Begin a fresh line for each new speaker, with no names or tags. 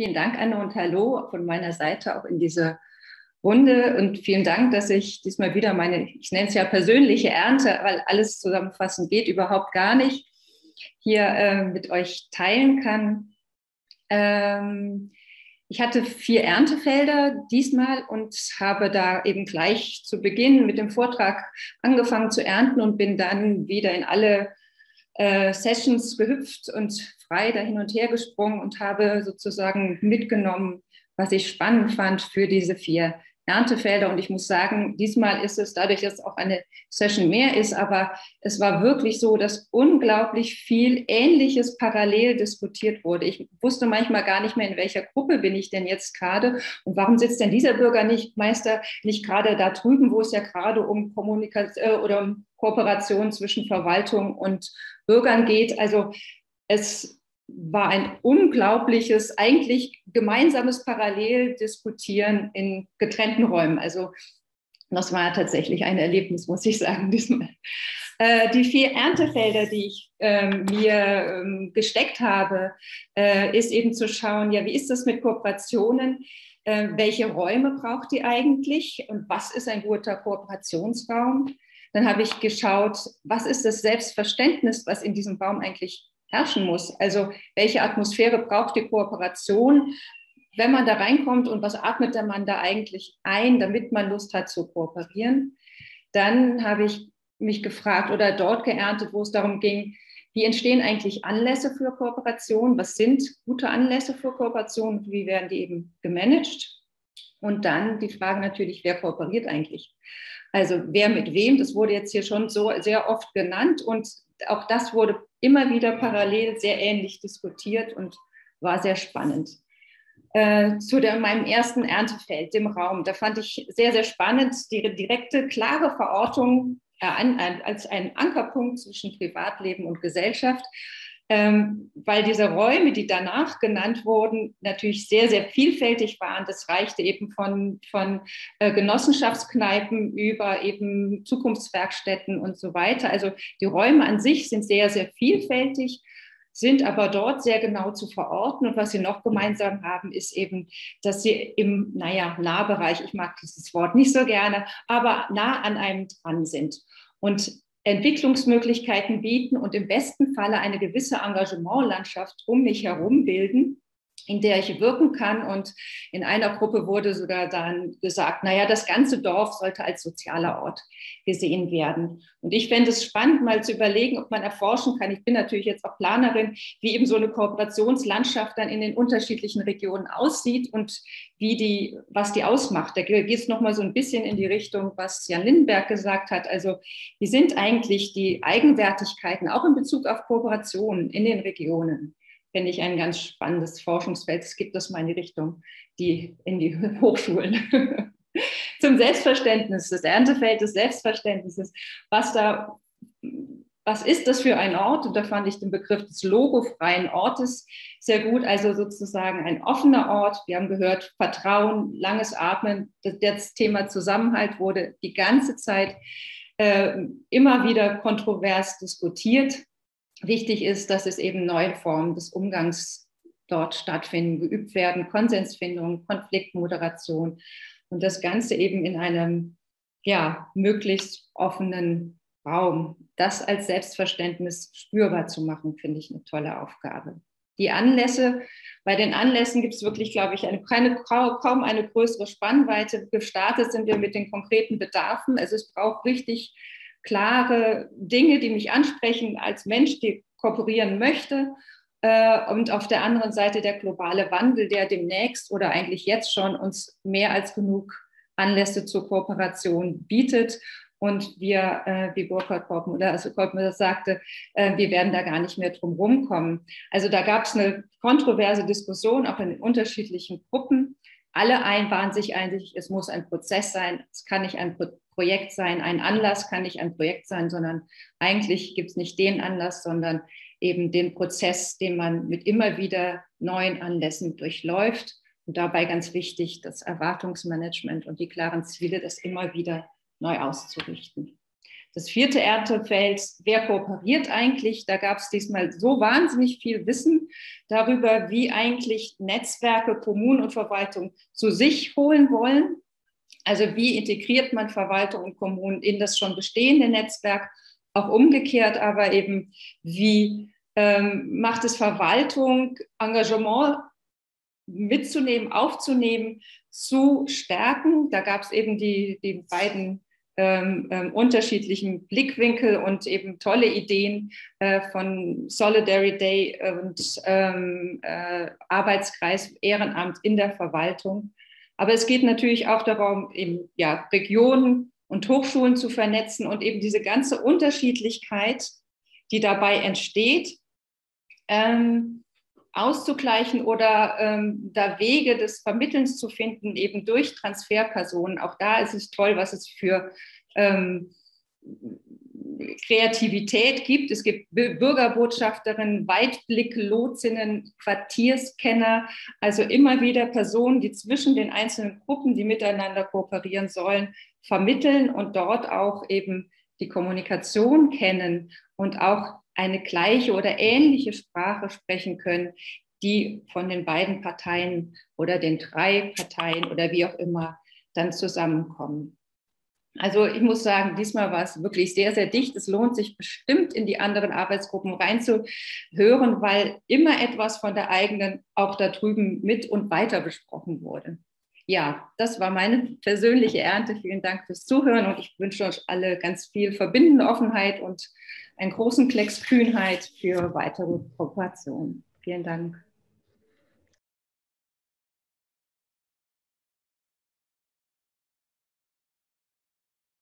Vielen Dank, Anne, und hallo von meiner Seite auch in diese Runde. Und vielen Dank, dass ich diesmal wieder meine, ich nenne es ja persönliche Ernte, weil alles zusammenfassen geht überhaupt gar nicht, hier äh, mit euch teilen kann. Ähm, ich hatte vier Erntefelder diesmal und habe da eben gleich zu Beginn mit dem Vortrag angefangen zu ernten und bin dann wieder in alle äh, Sessions gehüpft und frei da hin und her gesprungen und habe sozusagen mitgenommen, was ich spannend fand für diese vier Erntefelder. Und ich muss sagen, diesmal ist es dadurch, dass es auch eine Session mehr ist, aber es war wirklich so, dass unglaublich viel Ähnliches parallel diskutiert wurde. Ich wusste manchmal gar nicht mehr, in welcher Gruppe bin ich denn jetzt gerade und warum sitzt denn dieser Bürgermeister nicht gerade da drüben, wo es ja gerade um Kommunikation äh, oder um Kooperation zwischen Verwaltung und Bürgern geht. Also es war ein unglaubliches, eigentlich gemeinsames Paralleldiskutieren in getrennten Räumen. Also das war tatsächlich ein Erlebnis, muss ich sagen, diesmal. Äh, die vier Erntefelder, die ich ähm, mir ähm, gesteckt habe, äh, ist eben zu schauen, ja, wie ist das mit Kooperationen? Äh, welche Räume braucht die eigentlich und was ist ein guter Kooperationsraum? Dann habe ich geschaut, was ist das Selbstverständnis, was in diesem Raum eigentlich herrschen muss. Also welche Atmosphäre braucht die Kooperation, wenn man da reinkommt und was atmet Mann da eigentlich ein, damit man Lust hat zu kooperieren. Dann habe ich mich gefragt oder dort geerntet, wo es darum ging, wie entstehen eigentlich Anlässe für Kooperation? Was sind gute Anlässe für Kooperation? Wie werden die eben gemanagt? Und dann die Frage natürlich, wer kooperiert eigentlich? Also wer mit wem? Das wurde jetzt hier schon so sehr oft genannt und auch das wurde immer wieder parallel sehr ähnlich diskutiert und war sehr spannend. Äh, zu der, meinem ersten Erntefeld, dem Raum, da fand ich sehr, sehr spannend die direkte, klare Verortung äh, an, als einen Ankerpunkt zwischen Privatleben und Gesellschaft ähm, weil diese Räume, die danach genannt wurden, natürlich sehr, sehr vielfältig waren. Das reichte eben von, von äh, Genossenschaftskneipen über eben Zukunftswerkstätten und so weiter. Also die Räume an sich sind sehr, sehr vielfältig sind aber dort sehr genau zu verorten. Und was sie noch gemeinsam haben, ist eben, dass sie im, naja, Nahbereich, ich mag dieses Wort nicht so gerne, aber nah an einem dran sind. Und Entwicklungsmöglichkeiten bieten und im besten Falle eine gewisse Engagementlandschaft um mich herum bilden, in der ich wirken kann. Und in einer Gruppe wurde sogar dann gesagt, naja, das ganze Dorf sollte als sozialer Ort gesehen werden. Und ich fände es spannend, mal zu überlegen, ob man erforschen kann. Ich bin natürlich jetzt auch Planerin, wie eben so eine Kooperationslandschaft dann in den unterschiedlichen Regionen aussieht und wie die, was die ausmacht. Da geht es nochmal so ein bisschen in die Richtung, was Jan Lindenberg gesagt hat. Also, wie sind eigentlich die Eigenwertigkeiten auch in Bezug auf Kooperationen in den Regionen? Finde ich ein ganz spannendes Forschungsfeld. Es gibt das mal in die Richtung, die in die Hochschulen. Zum Selbstverständnis, das Erntefeld des Selbstverständnisses, was da, was ist das für ein Ort? Und da fand ich den Begriff des logofreien Ortes sehr gut. Also sozusagen ein offener Ort. Wir haben gehört, Vertrauen, langes Atmen. Das Thema Zusammenhalt wurde die ganze Zeit äh, immer wieder kontrovers diskutiert wichtig ist, dass es eben neue Formen des Umgangs dort stattfinden, geübt werden, Konsensfindung, Konfliktmoderation und das Ganze eben in einem ja, möglichst offenen Raum. Das als Selbstverständnis spürbar zu machen, finde ich eine tolle Aufgabe. Die Anlässe, bei den Anlässen gibt es wirklich, glaube ich, eine, keine, kaum eine größere Spannweite. Gestartet sind wir mit den konkreten Bedarfen. Also es braucht richtig klare Dinge, die mich ansprechen als Mensch, die kooperieren möchte. Äh, und auf der anderen Seite der globale Wandel, der demnächst oder eigentlich jetzt schon uns mehr als genug Anlässe zur Kooperation bietet. Und wir, äh, wie Burkhard Korpen oder also das sagte, äh, wir werden da gar nicht mehr drum rumkommen. Also da gab es eine kontroverse Diskussion, auch in unterschiedlichen Gruppen. Alle ein waren sich einig, es muss ein Prozess sein, es kann nicht ein Projekt sein, ein Anlass kann nicht ein Projekt sein, sondern eigentlich gibt es nicht den Anlass, sondern eben den Prozess, den man mit immer wieder neuen Anlässen durchläuft. Und dabei ganz wichtig, das Erwartungsmanagement und die klaren Ziele, das immer wieder neu auszurichten. Das vierte Erntefeld, wer kooperiert eigentlich? Da gab es diesmal so wahnsinnig viel Wissen darüber, wie eigentlich Netzwerke, Kommunen und Verwaltung zu sich holen wollen. Also wie integriert man Verwaltung und Kommunen in das schon bestehende Netzwerk, auch umgekehrt, aber eben wie ähm, macht es Verwaltung, Engagement mitzunehmen, aufzunehmen, zu stärken. Da gab es eben die, die beiden ähm, ähm, unterschiedlichen Blickwinkel und eben tolle Ideen äh, von Solidary Day und ähm, äh, Arbeitskreis Ehrenamt in der Verwaltung. Aber es geht natürlich auch darum, eben ja, Regionen und Hochschulen zu vernetzen und eben diese ganze Unterschiedlichkeit, die dabei entsteht, ähm, auszugleichen oder ähm, da Wege des Vermittelns zu finden, eben durch Transferpersonen. Auch da ist es toll, was es für ähm, Kreativität gibt. Es gibt Bürgerbotschafterinnen, Weitblick-Lotsinnen, Quartierskenner, also immer wieder Personen, die zwischen den einzelnen Gruppen, die miteinander kooperieren sollen, vermitteln und dort auch eben die Kommunikation kennen und auch eine gleiche oder ähnliche Sprache sprechen können, die von den beiden Parteien oder den drei Parteien oder wie auch immer dann zusammenkommen. Also ich muss sagen, diesmal war es wirklich sehr, sehr dicht. Es lohnt sich bestimmt in die anderen Arbeitsgruppen reinzuhören, weil immer etwas von der eigenen auch da drüben mit und weiter besprochen wurde. Ja, das war meine persönliche Ernte. Vielen Dank fürs Zuhören und ich wünsche euch alle ganz viel verbindende Offenheit und einen großen Klecks Kühnheit für weitere Kooperation. Vielen Dank.